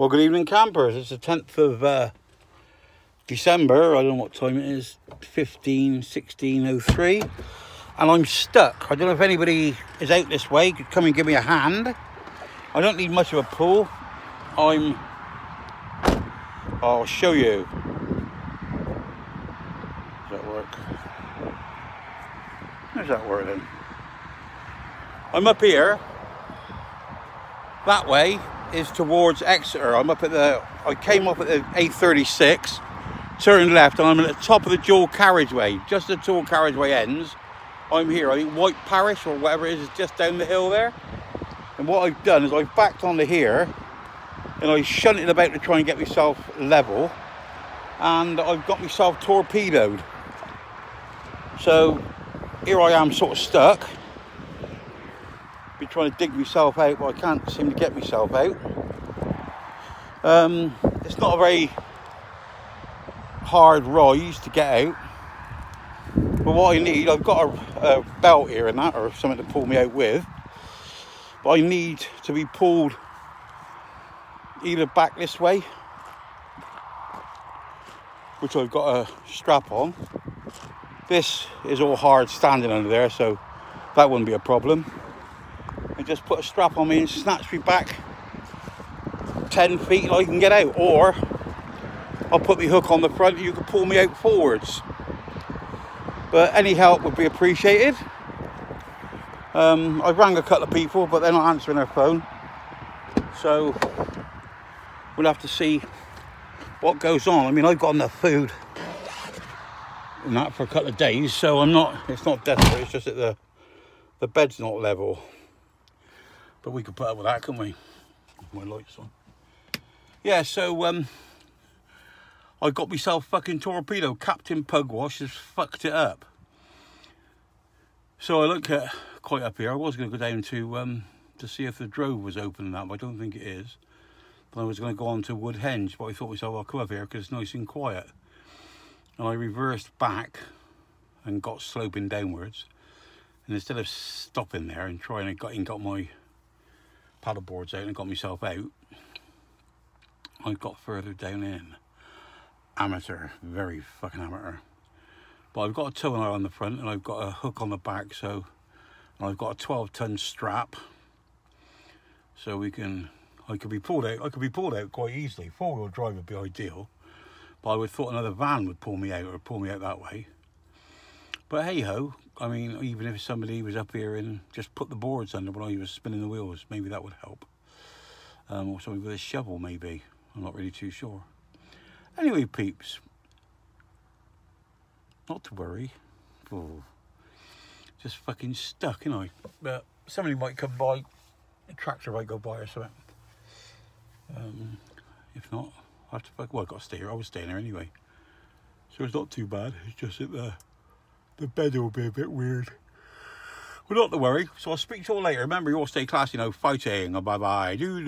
Well, good evening, campers. It's the 10th of uh, December. I don't know what time it is. 15, 1603. And I'm stuck. I don't know if anybody is out this way. Could come and give me a hand. I don't need much of a pull. I'm... I'll show you. Does that work? How's that working? I'm up here. That way is towards Exeter. I'm up at the, I came up at the A36, turned left, and I'm at the top of the dual carriageway. Just the dual carriageway ends. I'm here, I think White Parish or whatever it is, is just down the hill there. And what I've done is I've backed onto here and I shunted about to try and get myself level and I've got myself torpedoed. So here I am sort of stuck trying to dig myself out, but I can't seem to get myself out. Um, it's not a very hard rise to get out. But what I need, I've got a, a belt here and that, or something to pull me out with. But I need to be pulled either back this way, which I've got a strap on. This is all hard standing under there, so that wouldn't be a problem and just put a strap on me and snatch me back 10 feet and I can get out. Or I'll put my hook on the front and you can pull me out forwards. But any help would be appreciated. Um, I've rang a couple of people but they're not answering their phone. So we'll have to see what goes on. I mean I've got enough food and that for a couple of days so I'm not it's not desperate it's just that the the bed's not level but we could put up with that, couldn't we? My lights on. Yeah, so um, I got myself fucking torpedo. Captain Pugwash has fucked it up. So I look at quite up here. I was going to go down to um, to see if the drove was open and that, but I don't think it is. But I was going to go on to Woodhenge, but I thought myself, I'll come up here because it's nice and quiet. And I reversed back and got sloping downwards. And instead of stopping there and trying to got, and got my paddle boards out and got myself out, I got further down in. Amateur, very fucking amateur. But I've got a tow eye on the front and I've got a hook on the back, so I've got a 12 ton strap. So we can, I could be pulled out, I could be pulled out quite easily. Four wheel drive would be ideal. But I would thought another van would pull me out or pull me out that way. But hey ho, I mean, even if somebody was up here and just put the boards under while I was spinning the wheels, maybe that would help. Um, or somebody with a shovel, maybe. I'm not really too sure. Anyway, peeps, not to worry. Oh, just fucking stuck, you know. But somebody might come by, a tractor might go by or something. Um, if not, I have to fuck. Well, I got to stay here. I was staying here anyway, so it's not too bad. It's just that the the bed will be a bit weird. But not to worry. So I'll speak to you all later. Remember, you all stay classy, you know, fighting. Bye bye. Do